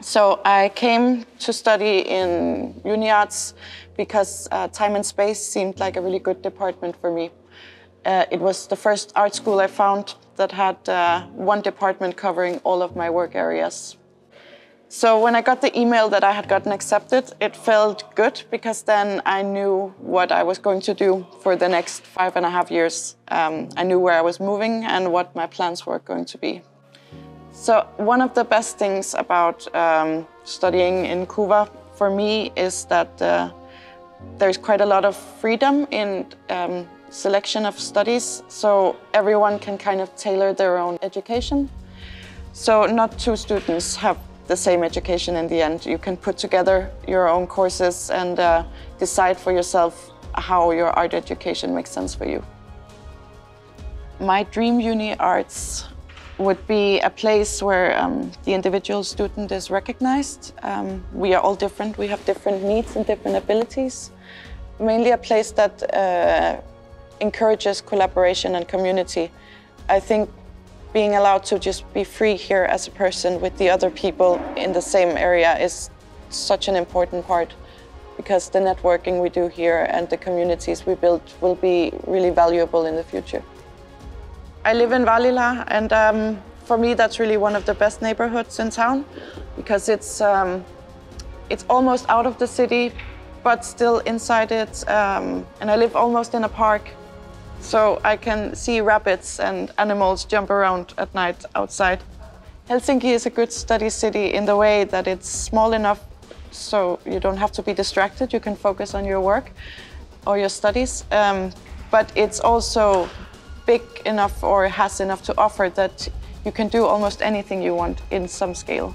So I came to study in UniArts because uh, time and space seemed like a really good department for me. Uh, it was the first art school I found that had uh, one department covering all of my work areas. So when I got the email that I had gotten accepted, it felt good because then I knew what I was going to do for the next five and a half years. Um, I knew where I was moving and what my plans were going to be. So one of the best things about um, studying in KUVA for me is that uh, there's quite a lot of freedom in um, selection of studies, so everyone can kind of tailor their own education. So not two students have the same education in the end. You can put together your own courses and uh, decide for yourself how your art education makes sense for you. My dream UniArts would be a place where um, the individual student is recognized. Um, we are all different, we have different needs and different abilities. Mainly a place that uh, encourages collaboration and community. I think being allowed to just be free here as a person with the other people in the same area is such an important part because the networking we do here and the communities we build will be really valuable in the future. I live in Vallila and um, for me that's really one of the best neighborhoods in town because it's, um, it's almost out of the city but still inside it um, and I live almost in a park so I can see rabbits and animals jump around at night outside. Helsinki is a good study city in the way that it's small enough so you don't have to be distracted. You can focus on your work or your studies. Um, but it's also big enough or has enough to offer that you can do almost anything you want in some scale.